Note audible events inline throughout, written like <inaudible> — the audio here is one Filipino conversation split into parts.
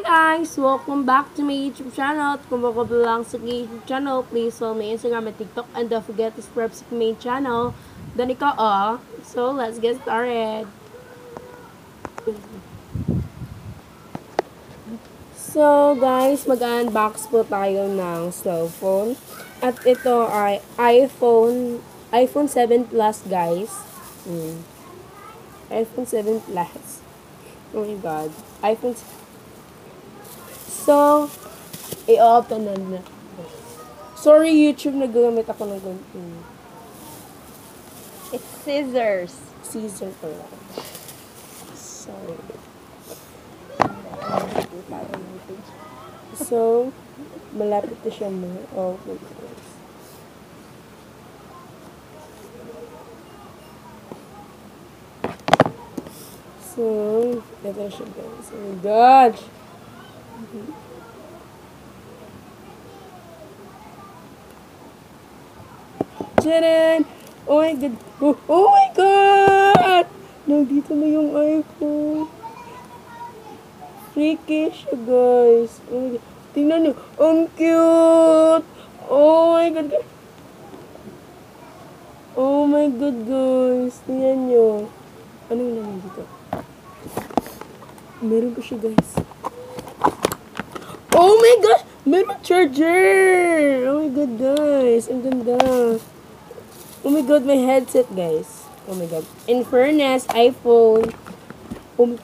Hi guys! Welcome back to my YouTube channel. At kung bago lang sa YouTube channel, please follow my Instagram and TikTok. And don't forget to subscribe sa main channel. Danica O. So, let's get started. So, guys, mag-unbox po tayo ng cellphone. At ito ay iPhone iPhone 7 Plus, guys. Hmm. iPhone 7 Plus. Oh my God. iPhone So, i-open na na. Sorry, YouTube, nagagamit ako ng ganito. It's scissors. Pala. Sorry. So, malapit na siya mo. Oh, my goodness. So, ito na siya guys. Oh my gosh! Tcharan! Oh my god! Oh, oh my god! Nandito na yung iPhone. Freaky guys. Oh my god. Tingnan nyo. Ang cute! Oh my god. guys. Oh my god, guys. Tingnan nyo. Anong naman dito? Meron pa siya, guys. Oh my gosh! Meron charger! Oh my god, guys. Ang ganda. Oh my god, may headset, guys. Oh my god. In fairness, iPhone. Oh my...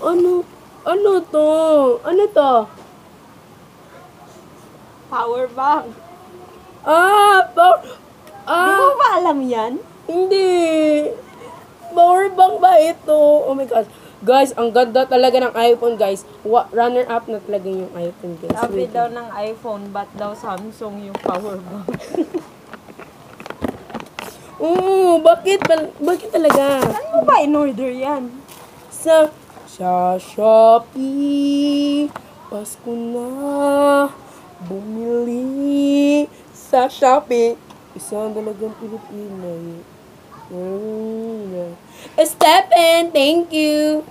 Ano? Ano to? Ano to? Power bank. Ah! Power... Di mo Ah! ba alam yan? Hindi! Power bank ba ito? Oh my gosh. Guys, ang ganda talaga ng iPhone, guys. Wa- runner up na talaga yung iPhone, guys. Sabi Wait. daw ng iPhone, ba't daw Samsung yung power bank? <laughs> Oo, bakit? Bakit talaga? Saan mo ba in-order yan? Sa, sa Shopee, Pasko na, bumili sa Shopee. Isang dalagang Pilipino. Mm. Stephen, thank you.